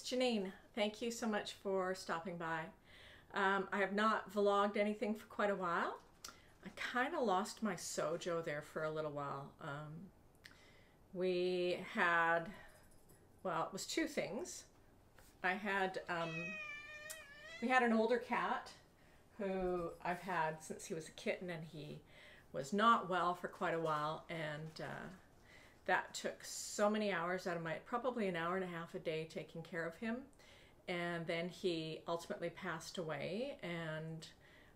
it's Janine. Thank you so much for stopping by. Um, I have not vlogged anything for quite a while. I kind of lost my sojo there for a little while. Um, we had, well, it was two things. I had, um, we had an older cat who I've had since he was a kitten and he was not well for quite a while and uh, that took so many hours out of my, probably an hour and a half a day taking care of him. And then he ultimately passed away. And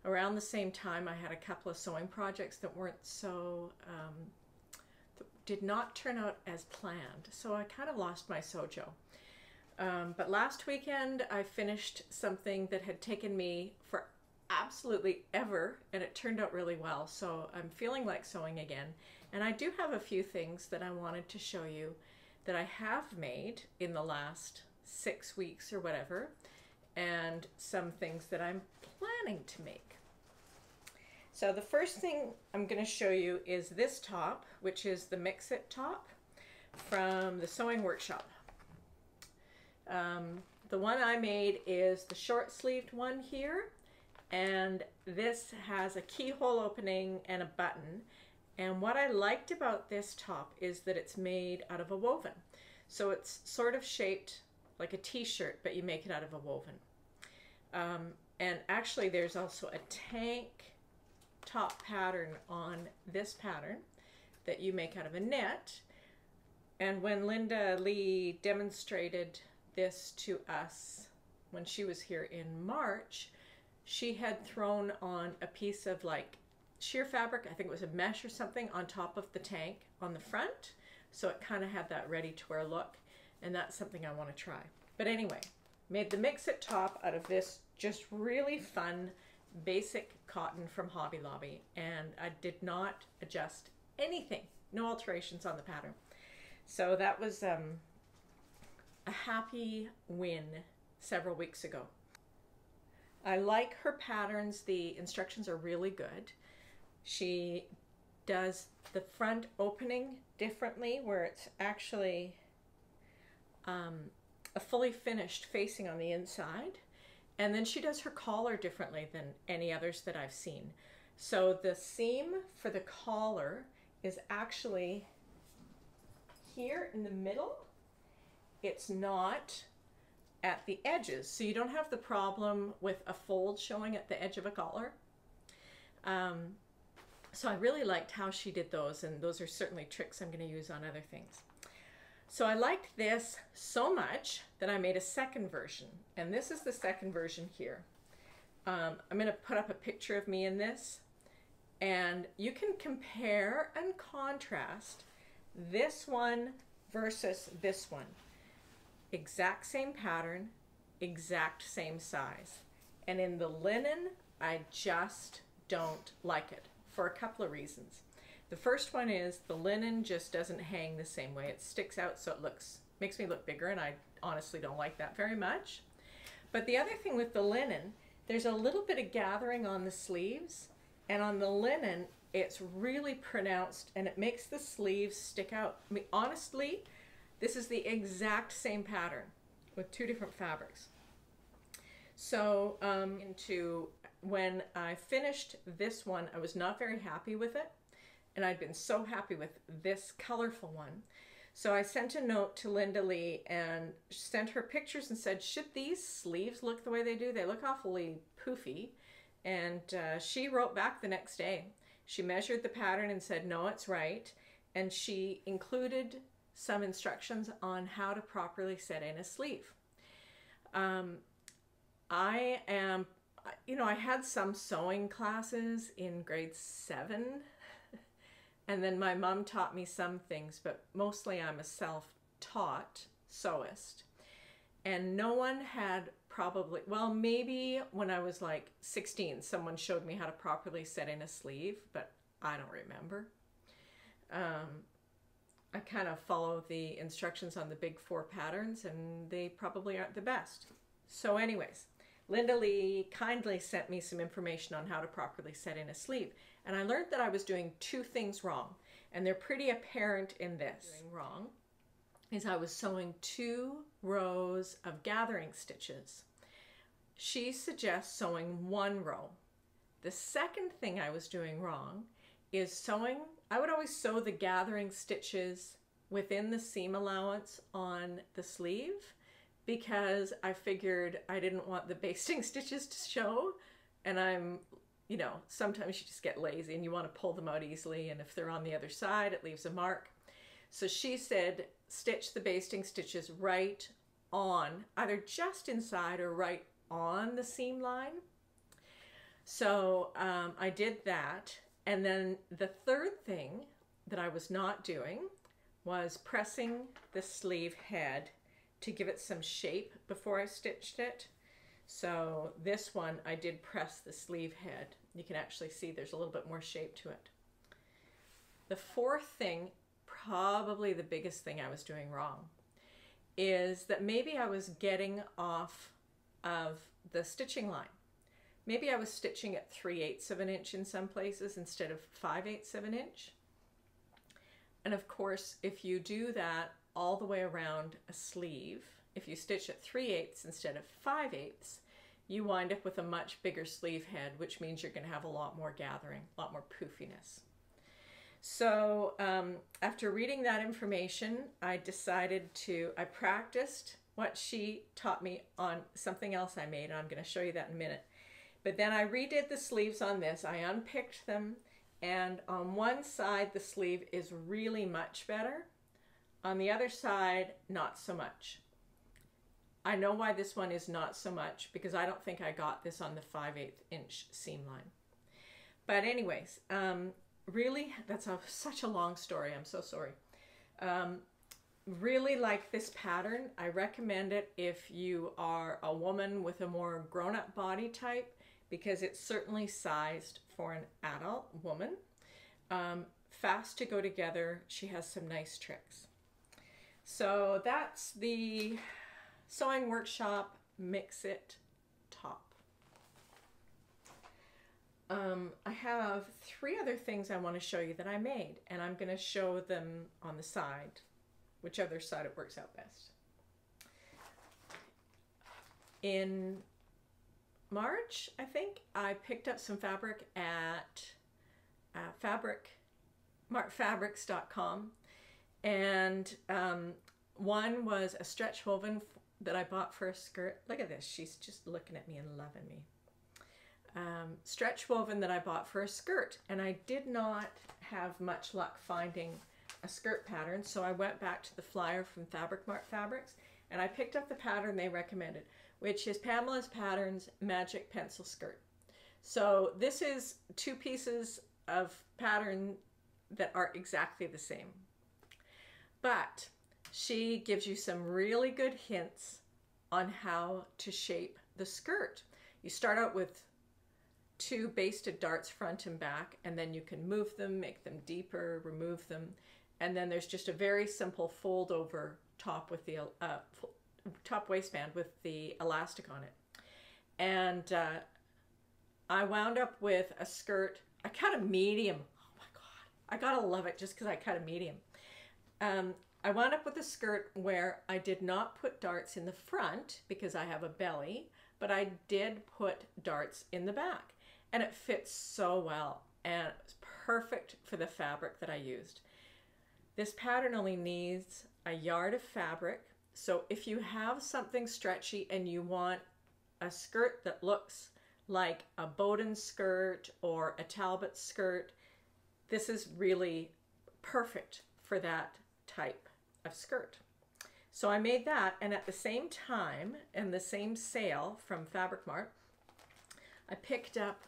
around the same time, I had a couple of sewing projects that weren't so, um, did not turn out as planned. So I kind of lost my sojo. Um, but last weekend, I finished something that had taken me for absolutely ever, and it turned out really well. So I'm feeling like sewing again. And I do have a few things that I wanted to show you that I have made in the last six weeks or whatever, and some things that I'm planning to make. So the first thing I'm going to show you is this top, which is the Mix It top from the Sewing Workshop. Um, the one I made is the short sleeved one here, and this has a keyhole opening and a button, and what I liked about this top is that it's made out of a woven. So it's sort of shaped like a t-shirt, but you make it out of a woven. Um, and actually there's also a tank top pattern on this pattern that you make out of a net. And when Linda Lee demonstrated this to us when she was here in March, she had thrown on a piece of like sheer fabric, I think it was a mesh or something, on top of the tank on the front. So it kind of had that ready to wear look. And that's something I want to try. But anyway, made the mix it top out of this just really fun basic cotton from Hobby Lobby. And I did not adjust anything, no alterations on the pattern. So that was um, a happy win several weeks ago. I like her patterns. The instructions are really good. She does the front opening differently where it's actually um, a fully finished facing on the inside. And then she does her collar differently than any others that I've seen. So the seam for the collar is actually here in the middle. It's not at the edges. So you don't have the problem with a fold showing at the edge of a collar. Um, so I really liked how she did those, and those are certainly tricks I'm going to use on other things. So I liked this so much that I made a second version, and this is the second version here. Um, I'm going to put up a picture of me in this, and you can compare and contrast this one versus this one. Exact same pattern, exact same size. And in the linen, I just don't like it for a couple of reasons. The first one is the linen just doesn't hang the same way. It sticks out so it looks makes me look bigger and I honestly don't like that very much. But the other thing with the linen, there's a little bit of gathering on the sleeves and on the linen it's really pronounced and it makes the sleeves stick out. I mean honestly, this is the exact same pattern with two different fabrics. So um, into when I finished this one, I was not very happy with it. And I'd been so happy with this colorful one. So I sent a note to Linda Lee and sent her pictures and said, should these sleeves look the way they do? They look awfully poofy. And uh, she wrote back the next day. She measured the pattern and said, no, it's right. And she included some instructions on how to properly set in a sleeve. Um, I am you know, I had some sewing classes in grade seven, and then my mom taught me some things, but mostly I'm a self taught sewist. And no one had probably, well, maybe when I was like 16, someone showed me how to properly set in a sleeve, but I don't remember. Um, I kind of follow the instructions on the big four patterns, and they probably aren't the best. So, anyways, Linda Lee kindly sent me some information on how to properly set in a sleeve. And I learned that I was doing two things wrong. And they're pretty apparent in this. Doing wrong is I was sewing two rows of gathering stitches. She suggests sewing one row. The second thing I was doing wrong is sewing, I would always sew the gathering stitches within the seam allowance on the sleeve because I figured I didn't want the basting stitches to show. And I'm you know sometimes you just get lazy and you want to pull them out easily. And if they're on the other side it leaves a mark. So she said stitch the basting stitches right on either just inside or right on the seam line. So um, I did that. And then the third thing that I was not doing was pressing the sleeve head to give it some shape before I stitched it. So this one I did press the sleeve head. You can actually see there's a little bit more shape to it. The fourth thing, probably the biggest thing I was doing wrong, is that maybe I was getting off of the stitching line. Maybe I was stitching at 3 eighths of an inch in some places instead of 5 eighths of an inch. And of course, if you do that all the way around a sleeve, if you stitch at 3 eighths instead of 5 eighths, you wind up with a much bigger sleeve head, which means you're going to have a lot more gathering, a lot more poofiness. So um, after reading that information, I decided to, I practiced what she taught me on something else I made, and I'm going to show you that in a minute. But then I redid the sleeves on this. I unpicked them, and on one side, the sleeve is really much better. On the other side, not so much. I know why this one is not so much because I don't think I got this on the 5 8 inch seam line. But anyways, um, really, that's a, such a long story. I'm so sorry. Um, really like this pattern. I recommend it if you are a woman with a more grown-up body type because it's certainly sized for an adult woman. Um, fast to go together. She has some nice tricks. So that's the Sewing Workshop Mix It top. Um, I have three other things I want to show you that I made, and I'm going to show them on the side, whichever side it works out best. In March, I think, I picked up some fabric at uh, fabric martfabrics.com and um, one was a stretch woven that I bought for a skirt. Look at this. She's just looking at me and loving me. Um, stretch woven that I bought for a skirt. And I did not have much luck finding a skirt pattern. So I went back to the flyer from Fabric Mart Fabrics and I picked up the pattern they recommended, which is Pamela's Patterns Magic Pencil Skirt. So this is two pieces of pattern that are exactly the same. But she gives you some really good hints on how to shape the skirt. You start out with two basted darts front and back, and then you can move them, make them deeper, remove them. And then there's just a very simple fold over top with the uh, top waistband with the elastic on it. And uh, I wound up with a skirt. I cut a medium. Oh my God. I gotta love it just because I cut a medium. Um, I wound up with a skirt where I did not put darts in the front because I have a belly, but I did put darts in the back. And it fits so well and it was perfect for the fabric that I used. This pattern only needs a yard of fabric. So if you have something stretchy and you want a skirt that looks like a Boden skirt or a Talbot skirt, this is really perfect for that type of skirt. So I made that, and at the same time, and the same sale from Fabric Mart, I picked up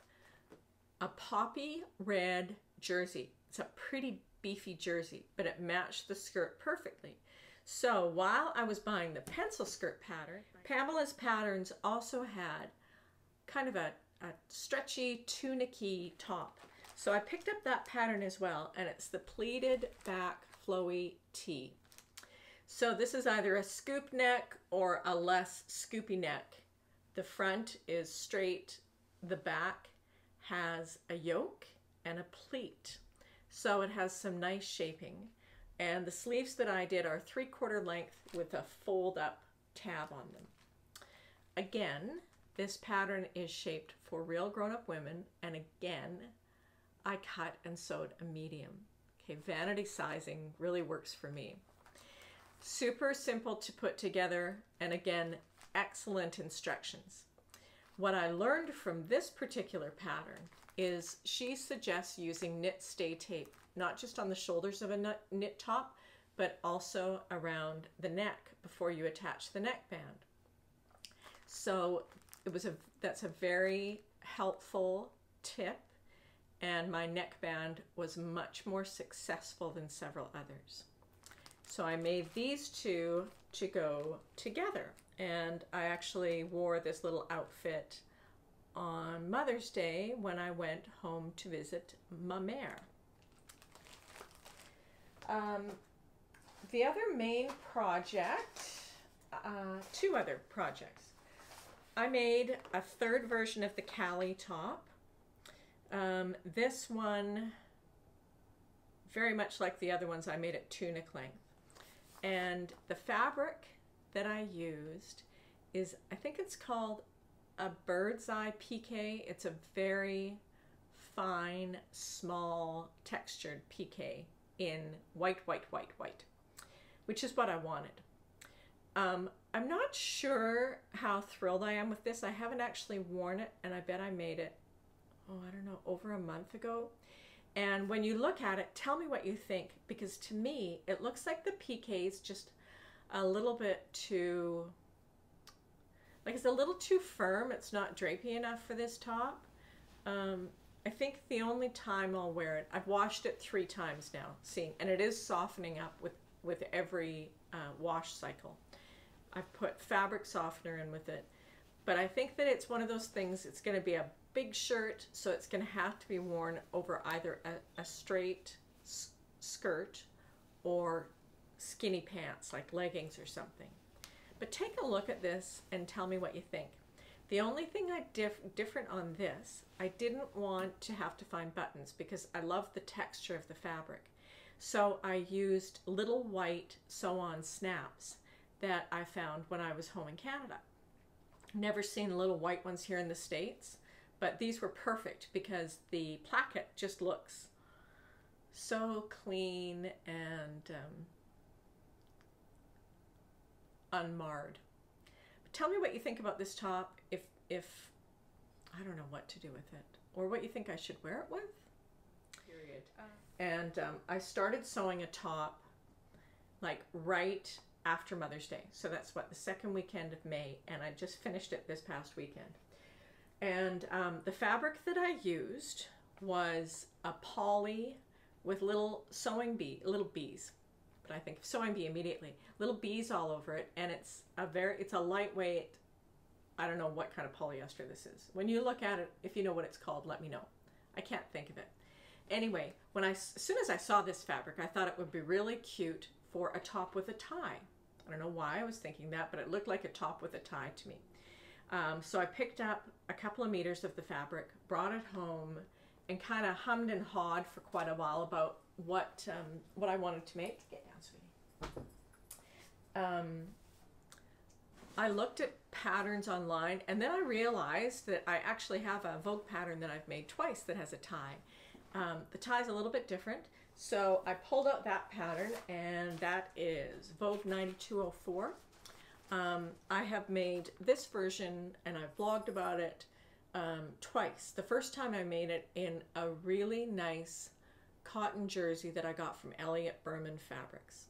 a poppy red jersey. It's a pretty beefy jersey, but it matched the skirt perfectly. So while I was buying the pencil skirt pattern, Pamela's patterns also had kind of a, a stretchy tunicky top. So I picked up that pattern as well, and it's the pleated back flowy tee. So this is either a scoop neck or a less scoopy neck. The front is straight, the back has a yoke and a pleat. So it has some nice shaping. And the sleeves that I did are three quarter length with a fold up tab on them. Again, this pattern is shaped for real grown up women. And again, I cut and sewed a medium. Okay, vanity sizing really works for me. Super simple to put together. And again, excellent instructions. What I learned from this particular pattern is she suggests using knit stay tape, not just on the shoulders of a knit top, but also around the neck before you attach the neckband. So it was a that's a very helpful tip and my neckband was much more successful than several others. So I made these two to go together and I actually wore this little outfit on Mother's Day when I went home to visit ma mère. Um, the other main project, uh, two other projects. I made a third version of the Kalle top. Um, this one, very much like the other ones, I made it tunic length. And the fabric that I used is, I think it's called a bird's eye pique. It's a very fine, small, textured pique in white, white, white, white, which is what I wanted. Um, I'm not sure how thrilled I am with this. I haven't actually worn it, and I bet I made it, oh, I don't know, over a month ago. And when you look at it, tell me what you think, because to me, it looks like the pique is just a little bit too like it's a little too firm. It's not drapey enough for this top. Um, I think the only time I'll wear it, I've washed it three times now, seeing, and it is softening up with, with every uh, wash cycle. I've put fabric softener in with it, but I think that it's one of those things, it's going to be a big shirt, so it's going to have to be worn over either a, a straight skirt or skinny pants, like leggings or something. But take a look at this and tell me what you think. The only thing I diff different on this, I didn't want to have to find buttons because I love the texture of the fabric. So I used little white sew-on snaps that I found when I was home in Canada. Never seen little white ones here in the States, but these were perfect because the placket just looks so clean and um, unmarred. But tell me what you think about this top if if I don't know what to do with it or what you think I should wear it with. Period. Uh. And um, I started sewing a top like right after Mother's Day. So that's what the second weekend of May, and I just finished it this past weekend. And um, the fabric that I used was a poly with little sewing bee, little bees but I think sewing bee immediately. Little bees all over it, and it's a very it's a lightweight. I don't know what kind of polyester this is. When you look at it, if you know what it's called, let me know. I can't think of it. Anyway, when I as soon as I saw this fabric, I thought it would be really cute for a top with a tie. I don't know why I was thinking that, but it looked like a top with a tie to me. Um, so I picked up a couple of meters of the fabric, brought it home, and kind of hummed and hawed for quite a while about what um, what I wanted to make. Get down, sweetie. Um, I looked at patterns online and then I realized that I actually have a Vogue pattern that I've made twice that has a tie. Um, the tie is a little bit different. So I pulled out that pattern and that is Vogue 9204. Um, I have made this version and I've blogged about it um, twice. The first time I made it in a really nice cotton jersey that I got from Elliot Berman Fabrics.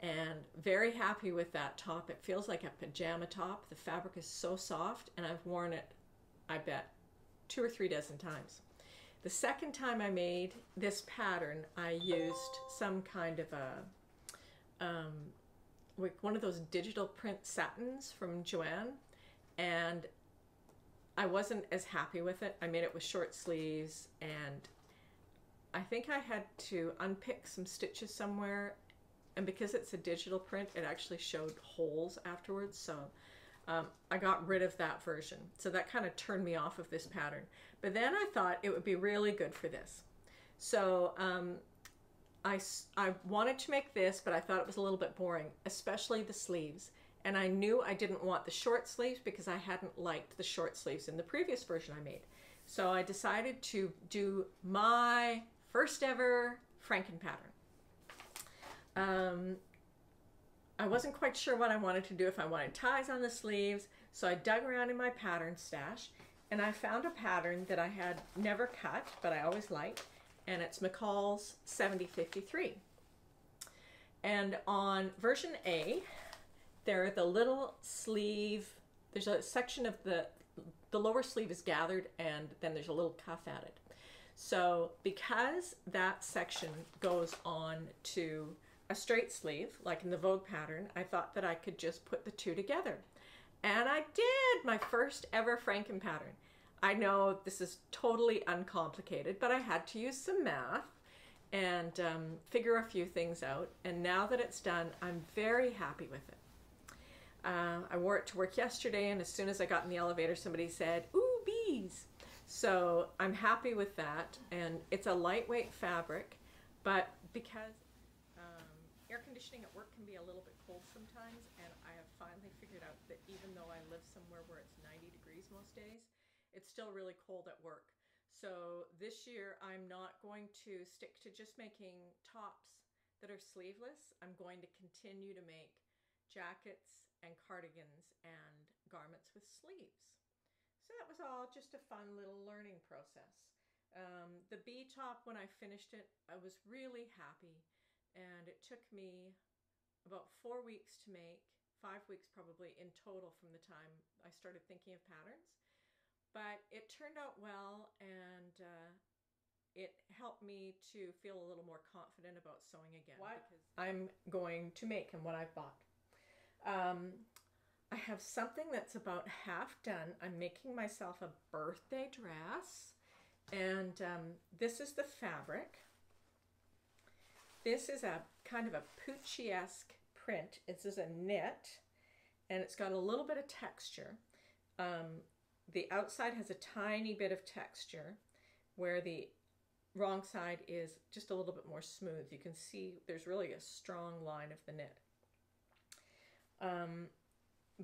And very happy with that top. It feels like a pajama top. The fabric is so soft, and I've worn it, I bet, two or three dozen times. The second time I made this pattern, I used some kind of a, um, like one of those digital print satins from Joann, and I wasn't as happy with it. I made it with short sleeves and I think I had to unpick some stitches somewhere and because it's a digital print it actually showed holes afterwards so um, I got rid of that version. So that kind of turned me off of this pattern. But then I thought it would be really good for this. So um, I, I wanted to make this, but I thought it was a little bit boring, especially the sleeves. And I knew I didn't want the short sleeves because I hadn't liked the short sleeves in the previous version I made. So I decided to do my first ever Franken pattern. Um, I wasn't quite sure what I wanted to do, if I wanted ties on the sleeves, so I dug around in my pattern stash and I found a pattern that I had never cut, but I always liked, and it's McCall's 7053. And on version A, there are the little sleeve, there's a section of the, the lower sleeve is gathered and then there's a little cuff added. So because that section goes on to a straight sleeve, like in the Vogue pattern, I thought that I could just put the two together. And I did my first ever Franken pattern. I know this is totally uncomplicated, but I had to use some math and um, figure a few things out. And now that it's done, I'm very happy with it. Uh, I wore it to work yesterday, and as soon as I got in the elevator, somebody said, Ooh, bees! So I'm happy with that. And it's a lightweight fabric, but because um, air conditioning at work can be a little bit cold sometimes, and I have finally figured out that even though I live somewhere where it's 90 degrees most days, it's still really cold at work. So this year I'm not going to stick to just making tops that are sleeveless. I'm going to continue to make jackets and cardigans and garments with sleeves. So that was all just a fun little learning process. Um, the bee top, when I finished it, I was really happy. And it took me about four weeks to make, five weeks probably in total from the time I started thinking of patterns but it turned out well and uh, it helped me to feel a little more confident about sewing again. What I'm going to make and what I've bought. Um, I have something that's about half done. I'm making myself a birthday dress and um, this is the fabric. This is a kind of a Pucci-esque print. This is a knit and it's got a little bit of texture. Um, the outside has a tiny bit of texture where the wrong side is just a little bit more smooth. You can see there's really a strong line of the knit. Um,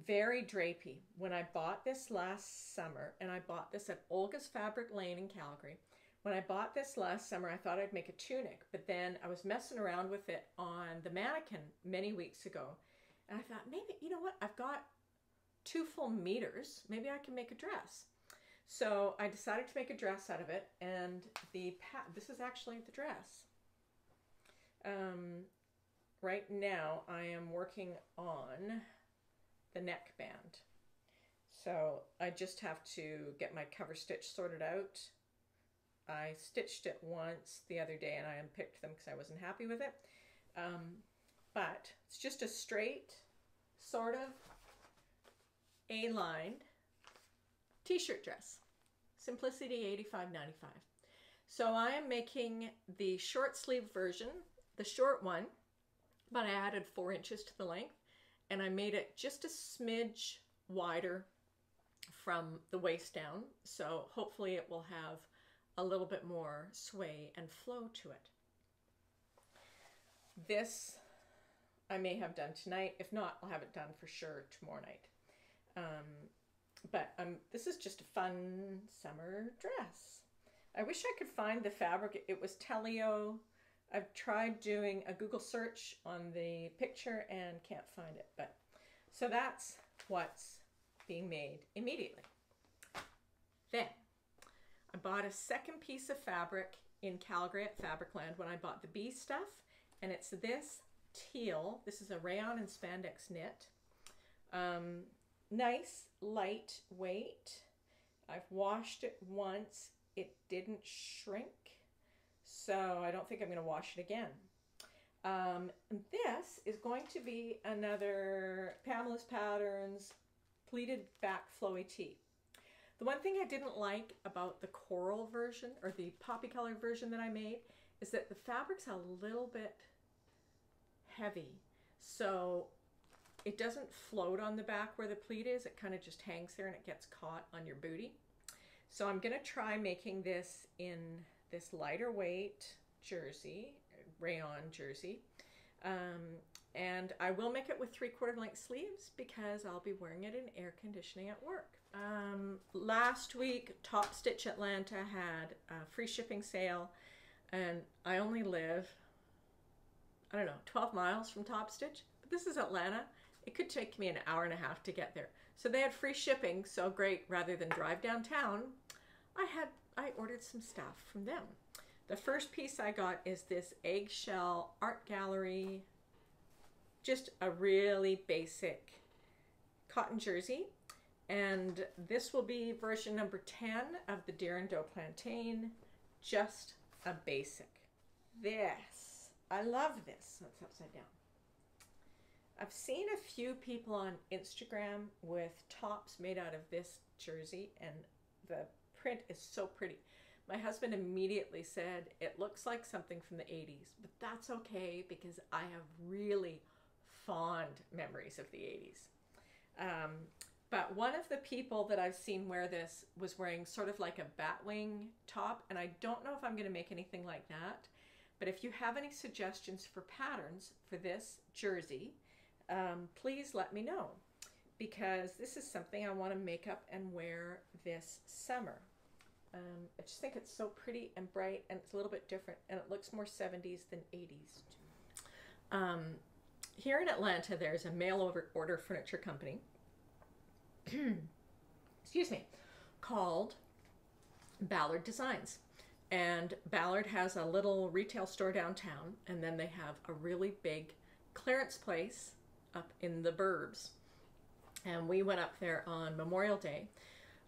very drapey. When I bought this last summer, and I bought this at Olga's Fabricland in Calgary, when I bought this last summer, I thought I'd make a tunic, but then I was messing around with it on the mannequin many weeks ago. And I thought, maybe, you know what? I've got two full meters, maybe I can make a dress. So I decided to make a dress out of it, and the this is actually the dress. Um, right now, I am working on the neckband. So I just have to get my cover stitch sorted out. I stitched it once the other day and I unpicked them because I wasn't happy with it. Um, but it's just a straight sort of a-lined t-shirt dress. Simplicity 85.95. So I am making the short sleeve version, the short one, but I added four inches to the length and I made it just a smidge wider from the waist down. So hopefully it will have a little bit more sway and flow to it. This I may have done tonight. If not, I'll have it done for sure tomorrow night. Um, but um, this is just a fun summer dress. I wish I could find the fabric. It was Telio. I've tried doing a Google search on the picture and can't find it. But so that's what's being made immediately. Then I bought a second piece of fabric in Calgary at Fabricland when I bought the bee stuff. And it's this teal. This is a rayon and spandex knit. Um, nice, lightweight. I've washed it once. It didn't shrink, so I don't think I'm going to wash it again. Um, this is going to be another Pamela's Patterns pleated back flowy tee. The one thing I didn't like about the coral version or the poppy colored version that I made is that the fabric's a little bit heavy. So it doesn't float on the back where the pleat is. It kind of just hangs there and it gets caught on your booty. So I'm going to try making this in this lighter weight jersey, rayon jersey. Um, and I will make it with three quarter length sleeves because I'll be wearing it in air conditioning at work. Um, last week, Topstitch Atlanta had a free shipping sale, and I only live, I don't know, 12 miles from Topstitch, but this is Atlanta. It could take me an hour and a half to get there. So they had free shipping, so great. Rather than drive downtown, I had I ordered some stuff from them. The first piece I got is this eggshell art gallery, just a really basic cotton jersey. And this will be version number 10 of the Doe Plantain, just a basic. This, I love this. That's upside down. I've seen a few people on Instagram with tops made out of this jersey, and the print is so pretty. My husband immediately said it looks like something from the 80s, but that's okay because I have really fond memories of the 80s. Um, but one of the people that I've seen wear this was wearing sort of like a batwing top, and I don't know if I'm going to make anything like that. But if you have any suggestions for patterns for this jersey, um, please let me know because this is something I want to make up and wear this summer. Um, I just think it's so pretty and bright and it's a little bit different and it looks more 70s than 80s. Um, here in Atlanta, there's a mail order furniture company, excuse me, called Ballard Designs. And Ballard has a little retail store downtown, and then they have a really big clearance place up in the burbs. And we went up there on Memorial Day.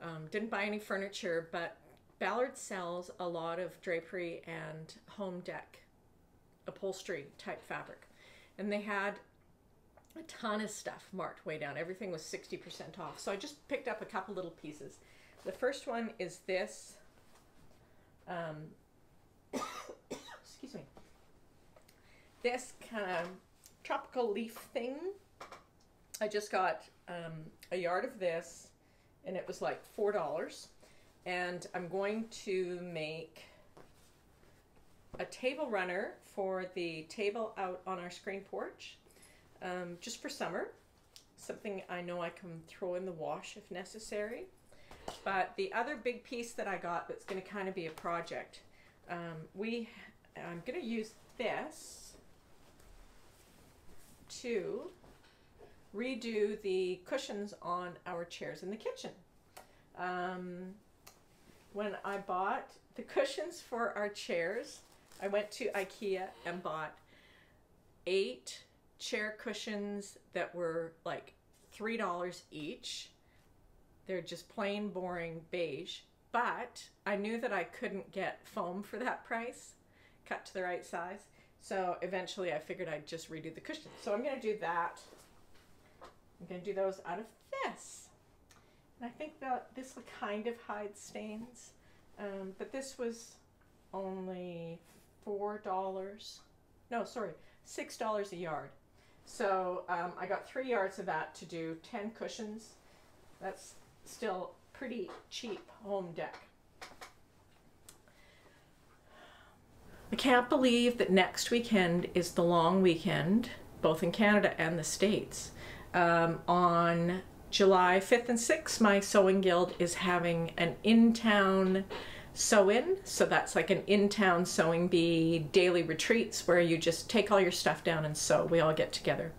Um, didn't buy any furniture, but Ballard sells a lot of drapery and home dec upholstery type fabric. And they had a ton of stuff marked way down. Everything was 60% off. So I just picked up a couple little pieces. The first one is this, um, excuse me, this kind of tropical leaf thing. I just got um, a yard of this and it was like $4 and I'm going to make a table runner for the table out on our screen porch um, just for summer. Something I know I can throw in the wash if necessary. But the other big piece that I got that's going to kind of be a project um, we I'm going to use this to redo the cushions on our chairs in the kitchen um, when I bought the cushions for our chairs, I went to IKEA and bought eight chair cushions that were like $3 each. They're just plain boring beige, but I knew that I couldn't get foam for that price, cut to the right size. So eventually I figured I'd just redo the cushions. So I'm going to do that. I'm going to do those out of this. And I think that this will kind of hide stains, um, but this was only $4. No, sorry, $6 a yard. So um, I got three yards of that to do 10 cushions. That's still pretty cheap home dec. I can't believe that next weekend is the long weekend, both in Canada and the States. Um, on July 5th and 6th, my sewing guild is having an in-town sew-in. So that's like an in-town sewing bee daily retreats where you just take all your stuff down and sew. We all get together.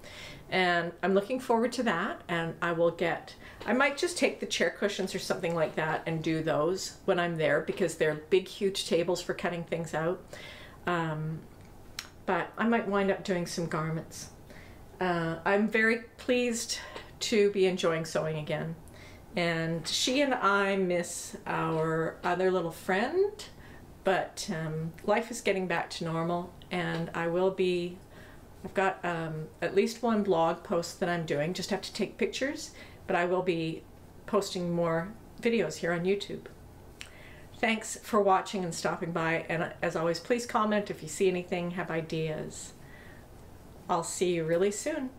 And I'm looking forward to that. And I will get, I might just take the chair cushions or something like that and do those when I'm there because they're big, huge tables for cutting things out. Um, but I might wind up doing some garments. Uh, I'm very pleased to be enjoying sewing again. And she and I miss our other little friend, but um, life is getting back to normal, and I will be. I've got um, at least one blog post that I'm doing, just have to take pictures, but I will be posting more videos here on YouTube. Thanks for watching and stopping by, and as always, please comment if you see anything, have ideas. I'll see you really soon.